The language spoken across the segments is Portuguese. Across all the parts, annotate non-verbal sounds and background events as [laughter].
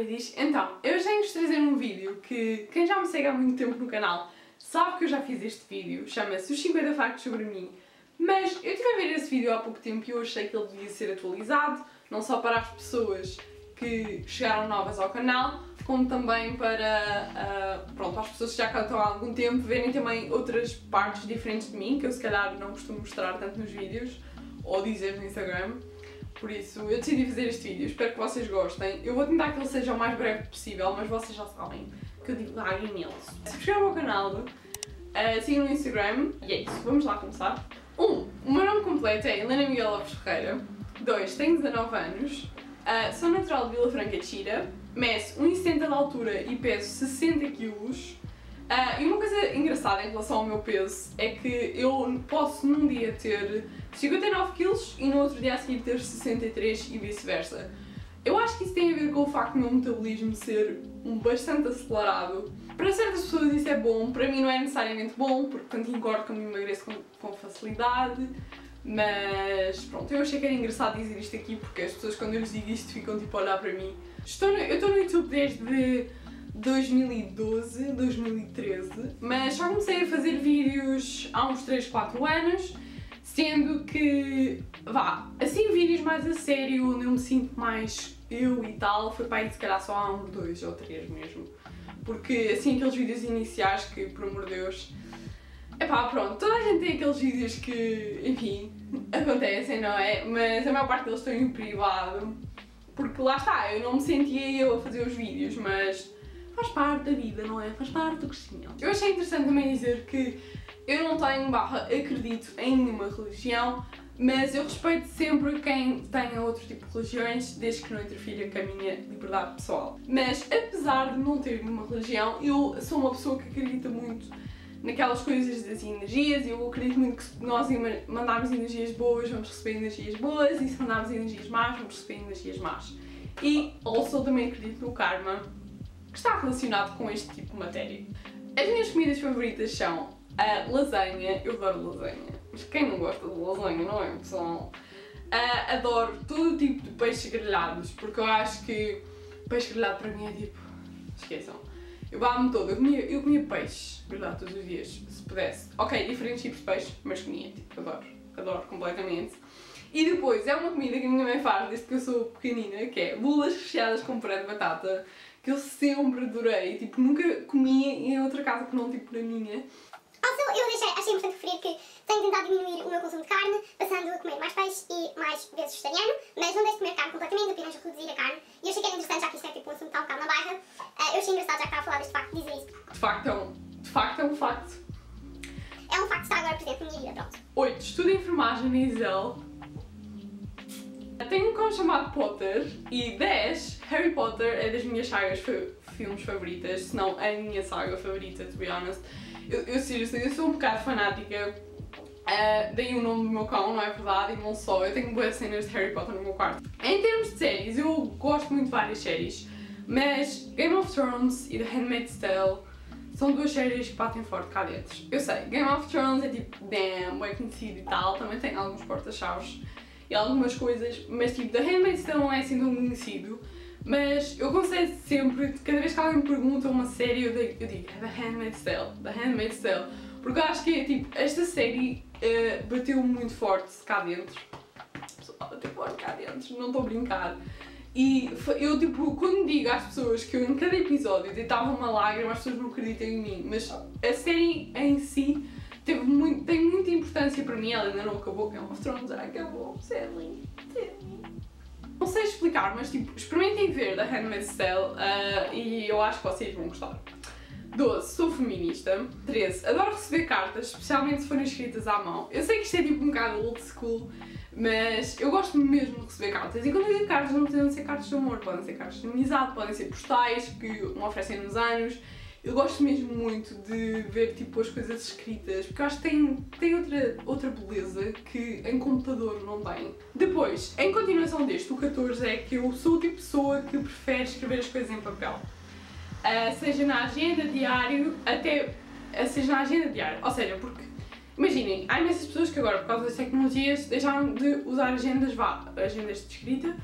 Bárbara diz, então, eu já vos trazer um vídeo que quem já me segue há muito tempo no canal sabe que eu já fiz este vídeo, chama-se os 50 factos sobre mim, mas eu estive a ver esse vídeo há pouco tempo e eu achei que ele devia ser atualizado, não só para as pessoas que chegaram novas ao canal, como também para, uh, pronto, as pessoas que já cá estão há algum tempo verem também outras partes diferentes de mim, que eu se calhar não costumo mostrar tanto nos vídeos, ou dizer no Instagram. Por isso, eu decidi fazer este vídeo, espero que vocês gostem. Eu vou tentar que ele seja o mais breve possível, mas vocês já sabem que eu digo larguem neles. Subscrevam o canal, uh, sigam no Instagram, e é isso, vamos lá começar. 1. Um, o meu nome completo é Helena Miguel Alves Ferreira. 2. Tenho 19 anos. Uh, sou natural de Vila Franca de Xira. Meço 1,70 de altura e peso 60 kg. Uh, e uma coisa engraçada em relação ao meu peso é que eu posso num dia ter 59 kg e no outro dia a seguir ter 63 e vice-versa. Eu acho que isso tem a ver com o facto do meu metabolismo ser um bastante acelerado. Para certas pessoas isso é bom, para mim não é necessariamente bom, porque tanto engordo como emagreço com, com facilidade. Mas pronto, eu achei que era engraçado dizer isto aqui porque as pessoas quando eu lhes digo isto ficam tipo a olhar para mim. Estou no, eu estou no YouTube desde 2012, 2013, mas só comecei a fazer vídeos há uns 3, 4 anos, sendo que, vá, assim vídeos mais a sério, onde eu me sinto mais eu e tal, foi para aí se calhar só há uns 2 ou 3 mesmo. Porque assim aqueles vídeos iniciais que, por amor de Deus, Epá, pronto, toda a gente tem aqueles vídeos que, enfim, acontecem, não é? Mas a maior parte deles estão em privado, porque lá está, eu não me sentia eu a fazer os vídeos, mas faz parte da vida, não é? Faz parte do crescimento. Eu achei interessante também dizer que eu não tenho barra acredito em nenhuma religião, mas eu respeito sempre quem tenha outro tipo de religiões, desde que não interfira com a minha liberdade pessoal. Mas apesar de não ter nenhuma religião, eu sou uma pessoa que acredita muito naquelas coisas das energias. Eu acredito muito que se nós mandarmos energias boas, vamos receber energias boas, e se mandarmos energias más, vamos receber energias más. E also também acredito no karma, que está relacionado com este tipo de matéria. As minhas comidas favoritas são a lasanha, eu adoro lasanha, mas quem não gosta de lasanha, não é pessoal? Uh, adoro todo tipo de peixes grelhados, porque eu acho que peixe grelhado para mim é tipo. esqueçam. Eu amo todo, eu comia, eu comia peixe grelhado todos os dias, se pudesse. Ok, diferentes tipos de peixe, mas comia, tipo, adoro, adoro completamente. E depois, é uma comida que a minha mãe faz desde que eu sou pequenina, que é bolas recheadas com puré de batata, que eu sempre adorei, tipo, nunca comia em outra casa que não tipo na minha. Also, eu deixei, achei importante referir que tenho tentado diminuir o meu consumo de carne, passando a comer mais peixe e mais vezes vegetariano, mas não deixo de comer carne completamente, apenas reduzir a carne. E eu achei que era interessante, já que isto é tipo um assunto que está um bocado na barra, uh, eu achei engraçado já que estava a falar deste facto de dizer isso. De facto é um, de facto é um facto. É um facto que está agora presente na minha vida, pronto. 8. Estudo enfermagem na ISEL tenho um cão chamado Potter e 10, Harry Potter é das minhas sagas filmes favoritas, se não a minha saga favorita, to be honest. Eu, eu, eu sou um bocado fanática, uh, dei o nome do meu cão, não é verdade? E não só, eu tenho boas cenas de Harry Potter no meu quarto. Em termos de séries, eu gosto muito de várias séries, mas Game of Thrones e The Handmaid's Tale são duas séries que batem forte cá dentro. Eu sei, Game of Thrones é tipo, damn, é conhecido e tal, também tem alguns porta-chaves e algumas coisas, mas tipo, The Handmaid's Tale não é assim tão conhecido, mas eu aconselho sempre, cada vez que alguém me pergunta uma série, eu digo, eu digo The Handmaid's Tale, The Handmaid's Tale, porque eu acho que tipo, esta série uh, bateu muito forte cá dentro, bateu forte cá dentro, não estou a brincar. E eu, tipo, quando digo às pessoas que eu em cada episódio deitava uma lágrima, as pessoas não acreditam em mim, mas a série em si teve muito, tem muita importância para mim. Ela ainda não acabou, Game of Thrones já acabou, sadly, sadly. Não sei explicar, mas tipo, experimentem ver da Handmaid's Tale uh, e eu acho que vocês vão gostar. 12. Sou feminista. 13. Adoro receber cartas, especialmente se forem escritas à mão. Eu sei que isto é tipo um bocado old school, mas eu gosto mesmo de receber cartas. E quando eu digo cartas, não precisam ser cartas de amor, podem ser cartas de amizade, podem ser postais que me oferecem nos anos. Eu gosto mesmo muito de ver tipo as coisas escritas, porque acho que tem, tem outra, outra beleza que em computador não tem. Depois, em continuação deste, o 14 é que eu sou o tipo de pessoa que prefere escrever as coisas em papel. Uh, seja na agenda, diário, até uh, seja na agenda diária. Ou seja, porque imaginem, há imensas pessoas que agora, por causa das tecnologias, deixaram de usar agendas, vá, agendas de escrita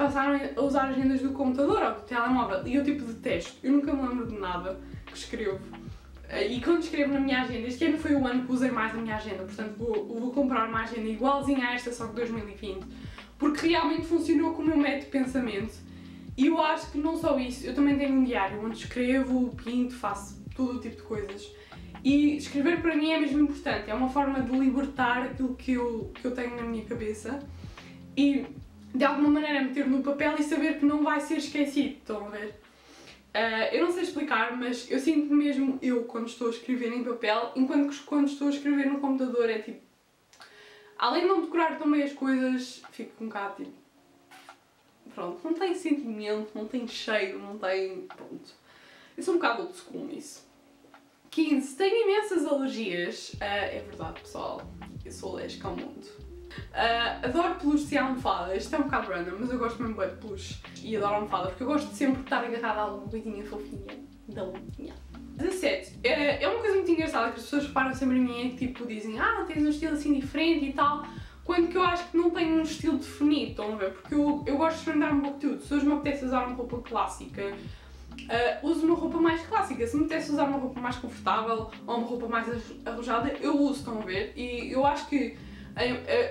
passaram a usar agendas do computador ou do telemóvel e eu tipo detesto. Eu nunca me lembro de nada que escrevo. Eh, E quando escrevo na minha agenda, este ano foi o ano que usei mais a minha agenda, portanto vou, vou comprar uma agenda igualzinha a esta, só que 2020, porque realmente funcionou como meu método de pensamento. E eu acho que não só isso, eu também tenho um diário onde escrevo, pinto, faço todo o tipo de coisas. E escrever para mim é mesmo importante, é uma forma de libertar aquilo que eu, que eu tenho na minha cabeça e de alguma maneira meter no papel e saber que não vai ser esquecido, estão a ver? Ah, eu não sei explicar, mas eu sinto mesmo eu quando estou a escrever em papel, enquanto que quando estou a escrever no computador é tipo. Além de não decorar também as coisas, fico um bocado tipo. Pronto, não tem sentimento, não tem cheiro, não tem. Pronto. Eu sou um bocado old school nisso. 15. Tenho imensas alergias. Ah, é verdade, pessoal. Eu sou alérgica ao mundo. Ah, adoro peluche e almofadas. Isto é um bocado random, mas eu gosto mesmo bem de peluche. E adoro almofada, porque eu gosto de sempre estar agarrada a alguma coisinha fofinha da lutinha. 17. É, é uma coisa muito engraçada que as pessoas reparam sempre em mim é que tipo dizem Ah, tens um estilo assim diferente e tal. Quando que eu acho que não tenho um estilo definido, estão a ver? Porque eu, eu gosto de experimentar um pouco de tudo. Se hoje me apetece usar uma roupa clássica, Uh, uso uma roupa mais clássica. Se me apetece usar uma roupa mais confortável ou uma roupa mais arrojada, eu uso, estão a ver? E eu acho que uh, uh,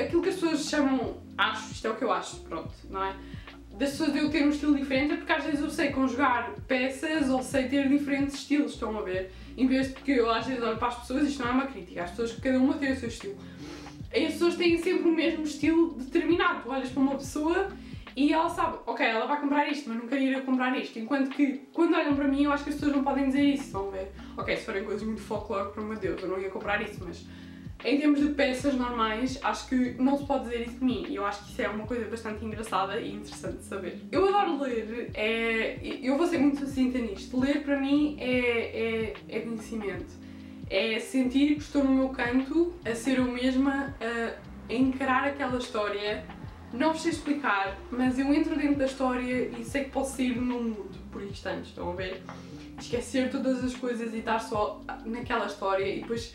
aquilo que as pessoas chamam, acho, isto é o que eu acho, pronto, não é? Das pessoas de eu ter um estilo diferente é porque às vezes eu sei conjugar peças ou sei ter diferentes estilos, estão a ver? Em vez de que eu às vezes olho para as pessoas, isto não é uma crítica, as pessoas, cada uma tem o seu estilo. E as pessoas têm sempre o mesmo estilo determinado. Tu olhas para uma pessoa e ela sabe, ok, ela vai comprar isto, mas não quer ir a comprar isto. Enquanto que, quando olham para mim, eu acho que as pessoas não podem dizer isso, estão a ver? Ok, se forem coisas muito folclore, por meu Deus, eu não ia comprar isso, mas em termos de peças normais, acho que não se pode dizer isso de mim. E eu acho que isso é uma coisa bastante engraçada e interessante de saber. Eu adoro ler, é, eu vou ser muito sucinta nisto. Ler para mim é, é, é conhecimento. É sentir que estou no meu canto, a ser eu mesma, a encarar aquela história não vos sei explicar, mas eu entro dentro da história e sei que posso sair num mundo por instantes, estão a ver? Esquecer todas as coisas e estar só naquela história e depois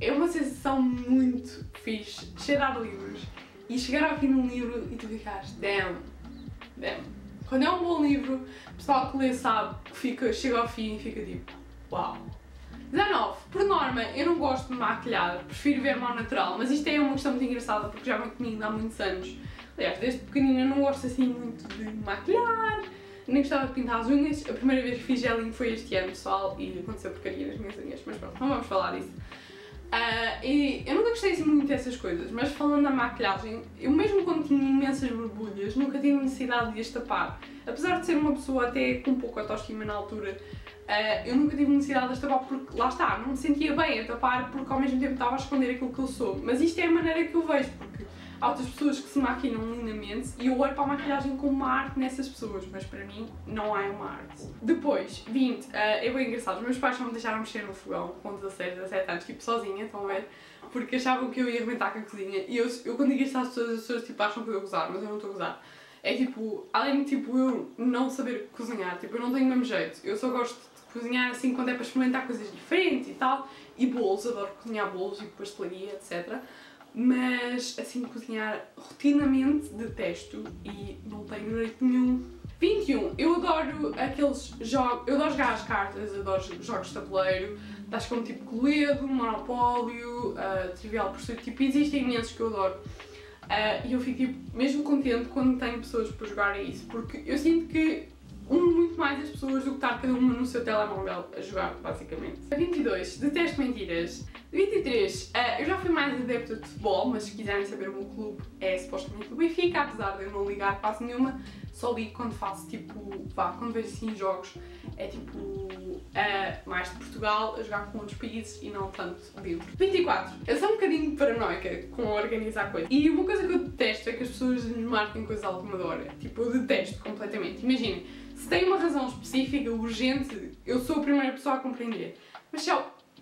é uma sensação muito fixe cheirar livros e chegar ao fim de um livro e tu ficares, damn, damn. Quando é um bom livro, o pessoal que lê sabe que fica, chega ao fim e fica tipo, uau. 19. Por norma, eu não gosto de maquilhar, prefiro ver mal natural, mas isto é uma questão muito engraçada porque já vem comigo há muitos anos. Aliás, desde pequenina não gosto assim muito de maquilhar, nem gostava de pintar as unhas. A primeira vez que fiz gelinho foi este ano, pessoal, e aconteceu porcaria nas minhas unhas, mas pronto, não vamos falar disso. Uh, e eu nunca gostei assim muito dessas coisas, mas falando da maquilhagem, eu mesmo quando tinha imensas borbulhas, nunca tive necessidade de as tapar. Apesar de ser uma pessoa até com pouco autoestima na altura, uh, eu nunca tive necessidade de as tapar porque, lá está, não me sentia bem a tapar porque ao mesmo tempo estava a esconder aquilo que eu sou. Mas isto é a maneira que eu vejo, porque há outras pessoas que se maquilham lindamente e eu olho para a maquilhagem como uma arte nessas pessoas, mas para mim não é uma arte. Depois, 20, uh, é bem engraçado, os meus pais só me deixaram mexer no fogão com 16, 17 anos, tipo sozinha, estão a ver? Porque achavam que eu ia arrebentar com a cozinha e eu, eu quando digo isto às pessoas, as pessoas tipo, acham que eu vou gozar, mas eu não estou a gozar. É tipo, além de tipo, eu não saber cozinhar, tipo, eu não tenho o mesmo jeito, eu só gosto de cozinhar assim quando é para experimentar coisas diferentes e tal, e bolos, adoro cozinhar bolos e pastelaria, etc mas assim cozinhar rotinamente detesto e não tenho jeito nenhum. 21. Eu adoro aqueles jogos, eu adoro jogar as cartas, adoro jogos de tabuleiro, tais como tipo Cluedo, Monopólio, uh, Trivial Pursuit, tipo, existem imensos que eu adoro. Uh, e eu fico tipo, mesmo contente quando tenho pessoas para jogarem isso, porque eu sinto que um muito mais as pessoas do que estar cada uma no seu telemóvel a jogar, basicamente. 22. Detesto mentiras. 23. Uh, eu já fui mais adepta de futebol, mas se quiserem saber o meu clube é supostamente o Benfica, apesar de eu não ligar quase nenhuma, só ligo quando faço tipo, vá, quando vejo assim jogos, é tipo uh, mais de Portugal a jogar com outros países e não tanto dentro. 24. Eu sou um bocadinho paranoica com organizar coisas. E uma coisa que eu detesto é que as pessoas nos marquem coisas à última hora. Tipo, eu detesto completamente. Imaginem, se tem uma razão específica, urgente, eu sou a primeira pessoa a compreender. Mas se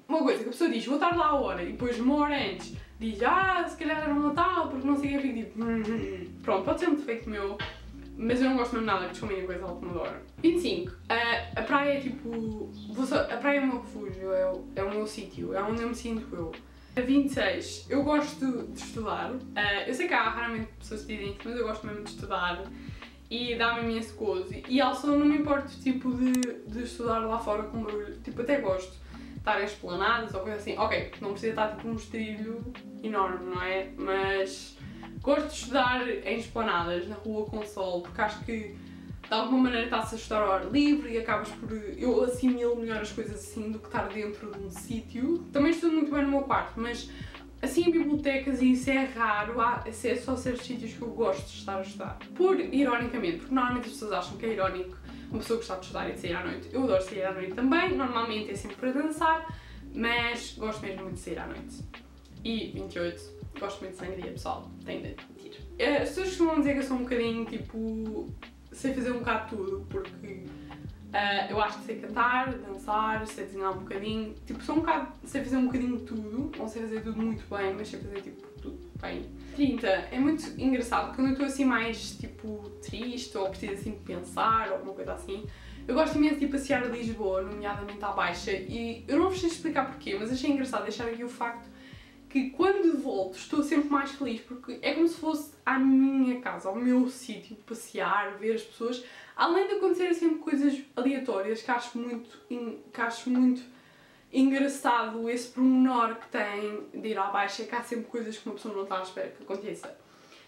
uma coisa que a pessoa diz, vou estar lá a hora, e depois uma hora antes diz, ah, se calhar era um Natal, porque não sei o que, fico tipo, hum, hum. pronto, pode ser um defeito meu, mas eu não gosto mesmo nada que descombinem a coisa hora. 25. A, a praia é tipo. Só, a praia é o meu refúgio, é o, é o meu sítio, é onde eu me sinto eu. A 26. Eu gosto de estudar. Uh, eu sei que há raramente pessoas que dizem isso, mas eu gosto mesmo de estudar. e dá-me imenso gozo. E also não me importo tipo de, de estudar lá fora com barulho, tipo até gosto estar em esplanadas ou coisa assim. Ok, não precisa estar tipo um estrilho enorme, não é? Mas gosto de estudar em esplanadas, na rua com sol, porque acho que de alguma maneira está-se a estudar ao ar livre e acabas por. Eu assimilo melhor as coisas assim do que estar dentro de um sítio. Também estudo muito bem no meu quarto, mas assim bibliotecas e isso é raro, há, é só certos sítios que eu gosto de estar a estudar. Por, ironicamente, porque normalmente as pessoas acham que é irónico uma pessoa gostar de estudar e de sair à noite. Eu adoro sair à noite também, normalmente é sempre para dançar, mas gosto mesmo muito de sair à noite. E 28, gosto muito de sangria, pessoal, tenho de admitir. Eh, as pessoas costumam dizer que eu sou um bocadinho tipo sei fazer um bocado tudo, porque uh, eu acho que sei cantar, dançar, sei desenhar um bocadinho, tipo, sou um bocado, sei fazer um bocadinho tudo, não sei fazer tudo muito bem, mas sei fazer tipo tudo bem. 30, é muito engraçado, quando eu estou assim mais tipo triste ou preciso assim de pensar ou alguma coisa assim, eu gosto imenso de passear a Lisboa, nomeadamente à Baixa, e eu não vos sei explicar porquê, mas achei engraçado deixar aqui o facto que quando volto estou sempre mais feliz porque é como se fosse à minha casa, ao meu sítio, passear, ver as pessoas, além de acontecer sempre coisas aleatórias que acho muito, que acho muito engraçado esse pormenor que tem de ir à baixa, é que há sempre coisas que uma pessoa não está à espera que aconteça.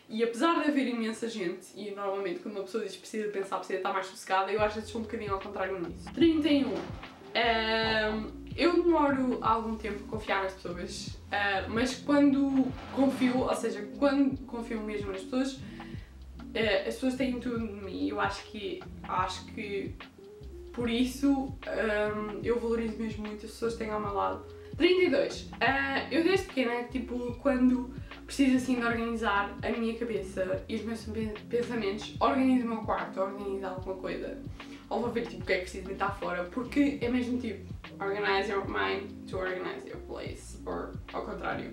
E apesar de haver imensa gente, e normalmente quando uma pessoa diz precisa pensar, precisa estar mais sossegada, eu acho que estou um bocadinho ao contrário nisso. 31. Um, eu demoro algum tempo a confiar nas pessoas, uh, mas quando confio, ou seja, quando confio mesmo nas pessoas, uh, as pessoas têm tudo de mim. Eu acho que, acho que por isso um, eu valorizo mesmo muito as pessoas que têm ao meu lado. 32. Uh, ah, eu desde pequena, tipo, quando preciso assim de organizar a minha cabeça e os meus pensamentos, organizo o meu quarto, organizo alguma coisa ou vou ver tipo, o que é que preciso deitar fora, porque é mesmo tipo organize your mind to organize your place, ou ao contrário.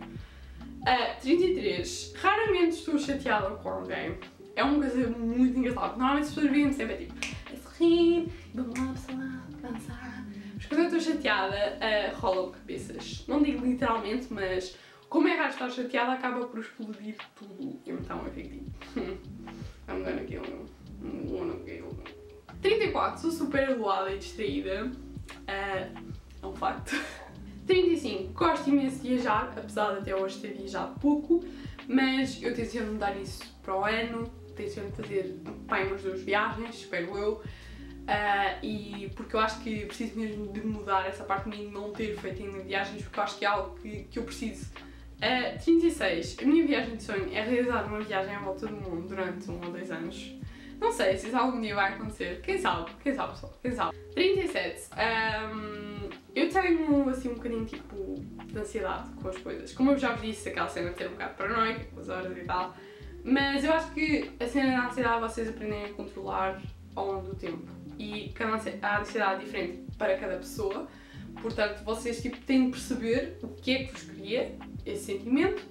Uh, 33. Raramente estou chateada com alguém. É uma coisa muito engraçada, normalmente as pessoas vêm sempre tipo a sorrir, vamos lá pessoal, dançar. Mas quando eu estou chateada, uh, rolam cabeças. Não digo literalmente, mas como é raro estar chateada, acaba por explodir tudo. Então eu fico tipo, [laughs] I'm gonna kill you, I'm gonna kill you. 34, sou super aloada e distraída. Uh, é um facto. [laughs] 35, gosto imenso de viajar, apesar de até hoje ter viajado pouco, mas eu tenciono mudar isso para o ano, tenciono fazer bem umas duas viagens, espero eu. Uh, e porque eu acho que preciso mesmo de mudar essa parte de mim, não ter feito ainda viagens, porque eu acho que é algo que, que eu preciso. Uh, 36. A minha viagem de sonho é realizar uma viagem à volta do mundo durante um ou dois anos. Não sei se isso algum dia vai acontecer. Quem sabe? Quem sabe, pessoal? Quem sabe? 37. Um, eu tenho, assim, um bocadinho, tipo, de ansiedade com as coisas. Como eu já vos disse, aquela cena de ser um bocado paranoica com as horas e tal. Mas eu acho que a cena da ansiedade vocês aprendem a controlar ao longo do tempo. E cada a ansiedade é diferente para cada pessoa. Portanto, vocês, tipo, têm de perceber o que é que vos cria esse sentimento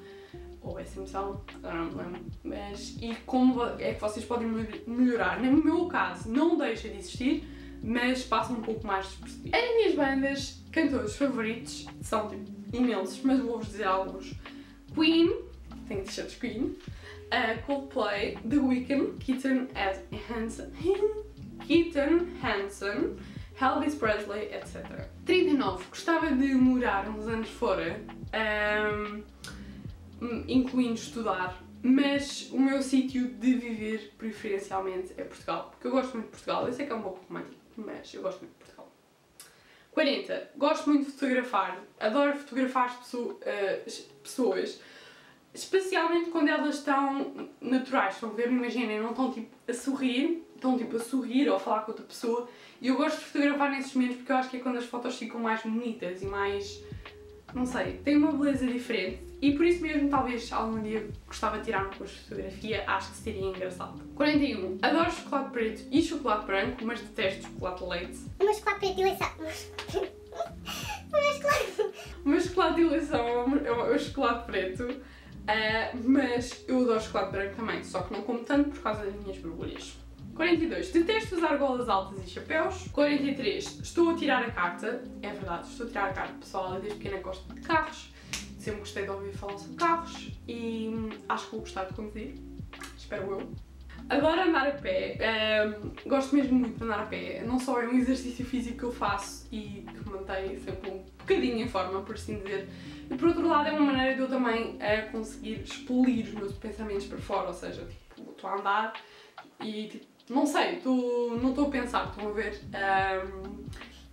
ou essa emoção, agora não me lembro, mas e como é que vocês podem melhorar. No meu caso, não deixa de existir, mas passa um pouco mais despercebido. As minhas bandas, cantores favoritos, são tipo, imensos, mas vou-vos dizer alguns. Queen, tenho t-shirts Queen, uh, Coldplay, The Weeknd, Keaton Hansen, [laughs] Keaton Hansen, Elvis Presley, etc. 39. Gostava de morar uns anos fora. Um, incluindo estudar, mas o meu sítio de viver preferencialmente é Portugal, porque eu gosto muito de Portugal, eu sei que é um pouco romântico, mas eu gosto muito de Portugal. 40. Gosto muito de fotografar, adoro fotografar uh, pessoas especialmente quando elas estão naturais, estão a ver, imaginem, não estão tipo a sorrir, estão tipo a sorrir ou a falar com outra pessoa, e eu gosto de fotografar nesses momentos porque eu acho que é quando as fotos ficam mais bonitas e mais não sei, tem uma beleza diferente e por isso mesmo talvez algum dia gostava de tirar um curso de fotografia, acho que seria engraçado. 41. Adoro chocolate preto e chocolate branco, mas detesto chocolate de leite. O meu chocolate preto e eleição. [laughs] o meu chocolate... O meu chocolate de eleição é o chocolate preto, uh, mas eu adoro chocolate branco também, só que não como tanto por causa das minhas borbulhas. 42. Detesto usar golas altas e chapéus. 43. Estou a tirar a carta. É verdade, estou a tirar a carta, pessoal. Desde pequena gosto de carros. Sempre gostei de ouvir falar sobre carros e hum, acho que vou gostar de conduzir. Espero eu. Adoro andar a pé, ehm, gosto mesmo muito de andar a pé. Não só é um exercício físico que eu faço e que mantém sempre um bocadinho em forma, por assim dizer, e por outro lado é uma maneira de eu também uh, conseguir expelir os meus pensamentos para fora, ou seja, tipo, estou a andar e tipo, não sei, tô, não estou a pensar, estão a ver? Um...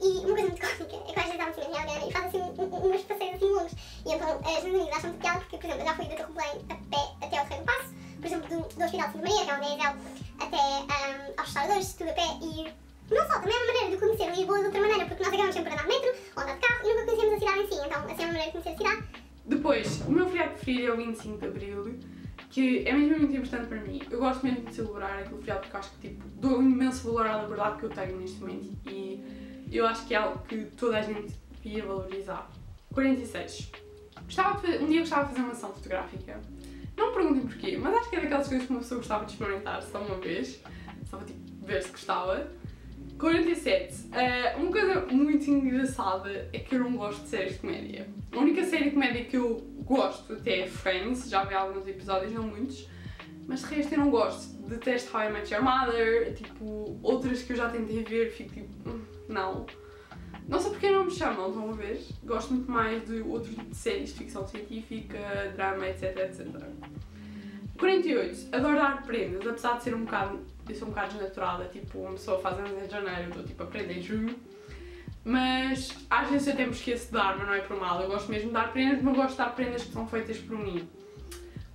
E uma coisa muito cómica é que às vezes há uma alguém e faz assim uns passeios assim longos. E então as minhas amigas acham muito piada porque, por exemplo, eu já fui da Torre Belém a pé até ao Terreiro Passo, por exemplo, do, do Hospital de Santa Maria, que é onde é até um, aos restauradores, tudo a pé. E não só, também é uma maneira de conhecer Lisboa de outra maneira, porque nós acabamos sempre a andar de metro ou andar de carro e nunca conhecemos a cidade em si. Então, assim é uma maneira de conhecer a cidade. Depois, o meu feriado preferido é o 25 de Abril que é mesmo muito importante para mim. Eu gosto mesmo de celebrar aquele feriado porque acho que tipo, dou um imenso valor à liberdade que eu tenho neste momento e eu acho que é algo que toda a gente devia valorizar. 46. Gostava de um dia gostava de fazer uma ação fotográfica. Não me perguntem porquê, mas acho que é daquelas coisas que uma pessoa gostava de experimentar só uma vez. Só para tipo, ver se gostava. 47. Uh, eh, uma coisa muito engraçada é que eu não gosto de séries de comédia. A única série de comédia que eu gosto até Friends, já vi alguns episódios, não muitos, mas de resto eu não gosto. Detesto How I Met Your Mother, tipo, outras que eu já tentei ver, fico tipo, hum, não. Não sei porque não me chamam, estão a ver? Gosto muito mais de outro tipo de séries, ficção científica, drama, etc, etc. 48. Adoro dar prendas, apesar de ser um bocado eu sou um bocado desnaturada, tipo, uma pessoa faz anos em janeiro, eu estou tipo a aprender em junho. Mas às vezes eu até me esqueço de dar, mas não é por mal. Eu gosto mesmo de dar prendas, mas gosto de dar prendas que são feitas por mim.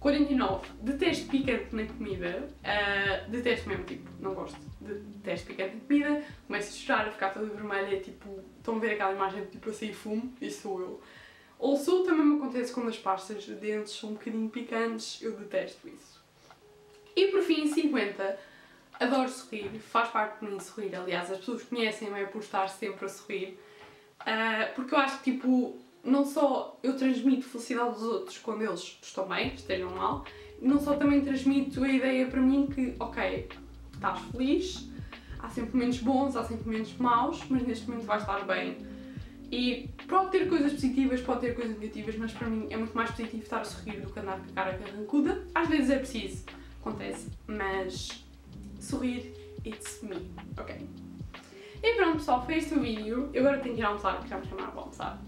49. Detesto picante na comida. Uh, detesto mesmo, tipo, não gosto. Detesto picante na comida. Começo a chorar, a ficar toda vermelha. Tipo, estão a ver aquela imagem de tipo a sair fumo? Isso sou eu. Also, também me acontece quando as pastas de dentes são um bocadinho picantes. Eu detesto isso. E por fim, 50 adoro sorrir, faz parte de mim sorrir. Aliás, as pessoas conhecem-me por estar sempre a sorrir, uh, porque eu acho que, tipo, não só eu transmito felicidade aos outros quando eles estão bem, estejam mal, não só também transmito a ideia para mim que, ok, estás feliz, há sempre momentos bons, há sempre momentos maus, mas neste momento vais estar bem. E pode ter coisas positivas, pode ter coisas negativas, mas para mim é muito mais positivo estar a sorrir do que andar com a cara carrancuda. Às vezes é preciso, acontece, mas sorrir, it's me, ok? E pronto pessoal, foi este o vídeo. Eu agora tenho que ir almoçar, porque já me chamaram para almoçar.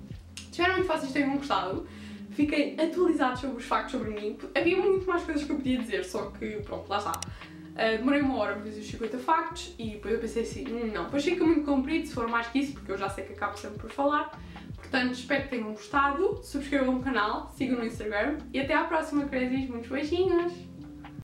Espero muito que vocês tenham gostado. Fiquei atualizados sobre os factos sobre mim. Havia muito mais coisas que eu podia dizer, só que pronto, lá está. Uh, demorei uma hora para fazer os 50 factos e depois eu pensei assim, hum, não, depois fica muito comprido se for mais que isso, porque eu já sei que acabo sempre por falar. Portanto, espero que tenham gostado, subscrevam o canal, sigam no Instagram e até à próxima, crazies. Muitos beijinhos!